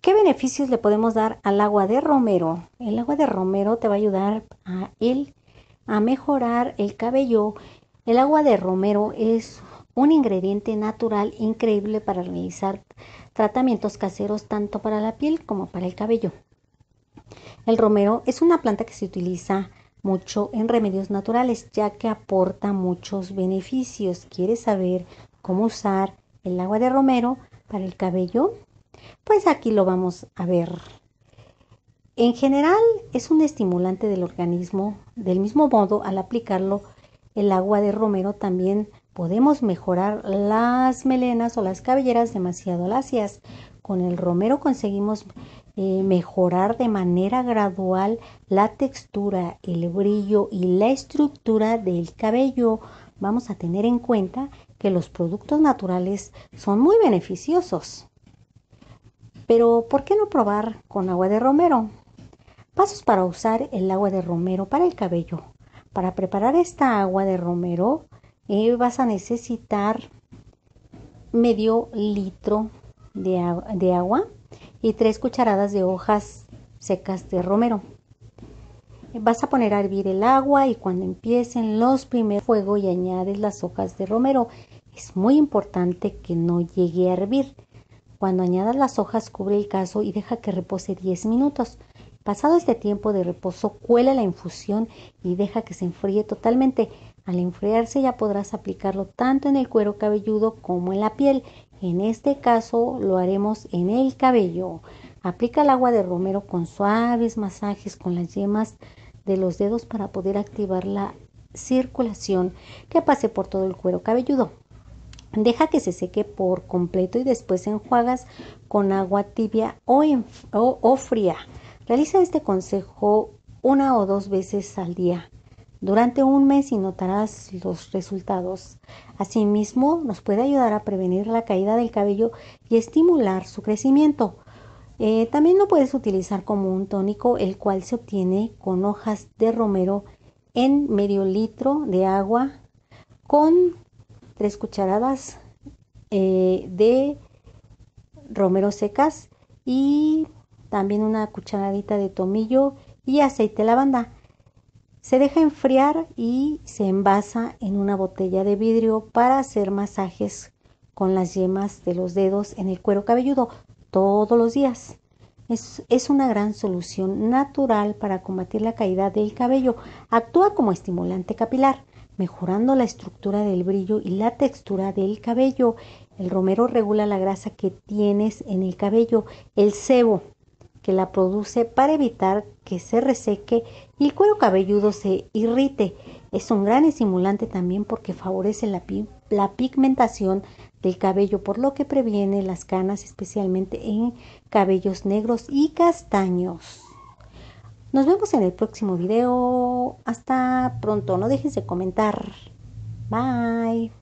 ¿Qué beneficios le podemos dar al agua de romero? El agua de romero te va a ayudar a, él, a mejorar el cabello. El agua de romero es un ingrediente natural increíble para realizar tratamientos caseros tanto para la piel como para el cabello. El romero es una planta que se utiliza mucho en remedios naturales ya que aporta muchos beneficios. ¿Quieres saber cómo usar el agua de romero para el cabello? Pues aquí lo vamos a ver. En general es un estimulante del organismo. Del mismo modo, al aplicarlo, el agua de romero también podemos mejorar las melenas o las cabelleras demasiado lacias. Con el romero conseguimos eh, mejorar de manera gradual la textura, el brillo y la estructura del cabello. Vamos a tener en cuenta que los productos naturales son muy beneficiosos. Pero, ¿por qué no probar con agua de romero? Pasos para usar el agua de romero para el cabello. Para preparar esta agua de romero eh, vas a necesitar medio litro de, de agua y tres cucharadas de hojas secas de romero. Vas a poner a hervir el agua y cuando empiecen los primeros fuego y añades las hojas de romero. Es muy importante que no llegue a hervir. Cuando añadas las hojas, cubre el caso y deja que repose 10 minutos. Pasado este tiempo de reposo, cuela la infusión y deja que se enfríe totalmente. Al enfriarse ya podrás aplicarlo tanto en el cuero cabelludo como en la piel. En este caso lo haremos en el cabello. Aplica el agua de romero con suaves masajes con las yemas de los dedos para poder activar la circulación que pase por todo el cuero cabelludo. Deja que se seque por completo y después enjuagas con agua tibia o, fría. Realiza este consejo una o dos veces al día durante un mes y notarás los resultados. Asimismo, nos puede ayudar a prevenir la caída del cabello y estimular su crecimiento. Eh, también lo puedes utilizar como un tónico, el cual se obtiene con hojas de romero en medio litro de agua con tres cucharadas eh, de romero secas y también una cucharadita de tomillo y aceite de lavanda. Se deja enfriar y se envasa en una botella de vidrio para hacer masajes con las yemas de los dedos en el cuero cabelludo todos los días. Es, es, una gran solución natural para combatir la caída del cabello. Actúa como estimulante capilar mejorando la estructura del brillo y la textura del cabello. El romero regula la grasa que tienes en el cabello, el sebo que la produce para evitar que se reseque y el cuero cabelludo se irrite. Es un gran estimulante también porque favorece la, la pigmentación del cabello, por lo que previene las canas, especialmente en cabellos negros y castaños. Nos vemos en el próximo video. Hasta pronto. No dejes de comentar. Bye.